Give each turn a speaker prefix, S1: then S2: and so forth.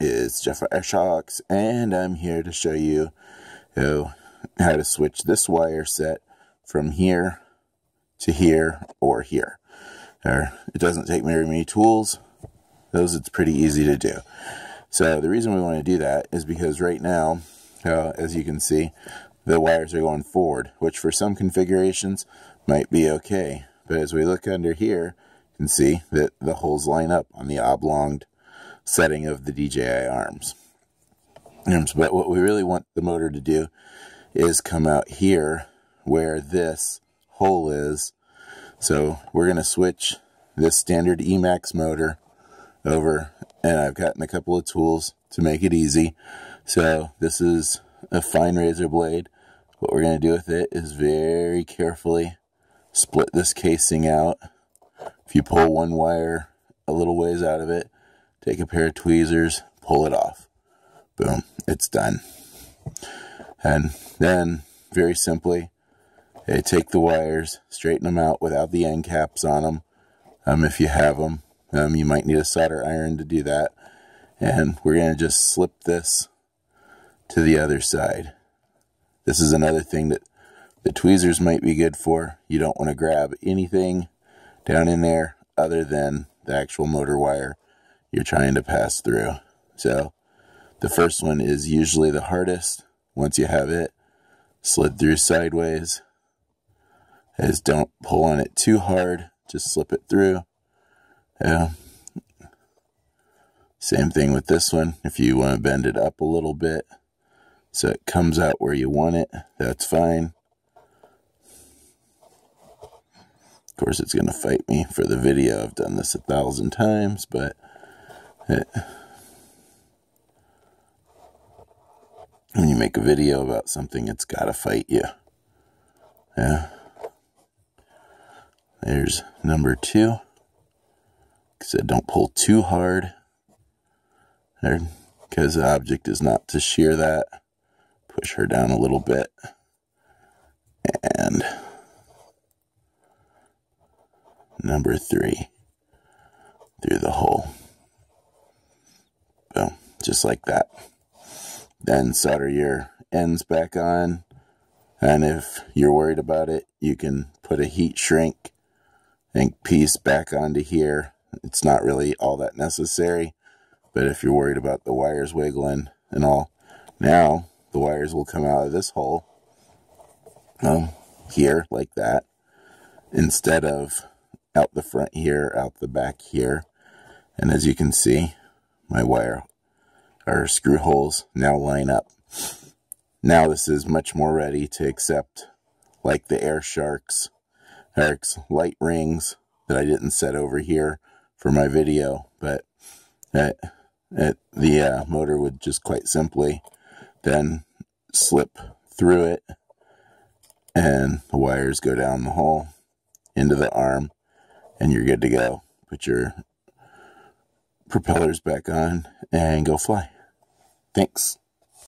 S1: is Jeff Shocks, and I'm here to show you how, to switch this wire set from here to here or here. It doesn't take very many tools. Those it's pretty easy to do. So the reason we want to do that is because right now, uh, as you can see, the wires are going forward, which for some configurations might be okay. But as we look under here, you can see that the holes line up on the oblonged setting of the DJI arms. But what we really want the motor to do is come out here where this hole is. So we're going to switch this standard Emax motor over and I've gotten a couple of tools to make it easy. So this is a fine razor blade. What we're going to do with it is very carefully split this casing out. If you pull one wire a little ways out of it, take a pair of tweezers, pull it off. Boom, it's done. And then, very simply, take the wires, straighten them out without the end caps on them. Um, if you have them, um, you might need a solder iron to do that. And we're going to just slip this to the other side. This is another thing that the tweezers might be good for. You don't want to grab anything down in there other than the actual motor wire you're trying to pass through. So the first one is usually the hardest. Once you have it slid through sideways, is don't pull on it too hard, just slip it through. Yeah. Same thing with this one. If you want to bend it up a little bit so it comes out where you want it, that's fine. Of course, it's going to fight me for the video. I've done this a thousand times, but when you make a video about something, it's got to fight you. Yeah. There's number two. I said don't pull too hard. Because the object is not to shear that. Push her down a little bit. And number three through the hole. Just like that. Then solder your ends back on. And if you're worried about it, you can put a heat shrink ink piece back onto here. It's not really all that necessary, but if you're worried about the wires wiggling and all, now the wires will come out of this hole um, here like that instead of out the front here, out the back here. And as you can see, my wire or screw holes now line up. Now this is much more ready to accept like the Air Sharks, Eric's light rings that I didn't set over here for my video, but it, it, the uh, motor would just quite simply then slip through it and the wires go down the hole into the arm and you're good to go. Put your propellers back on and go fly. Thanks.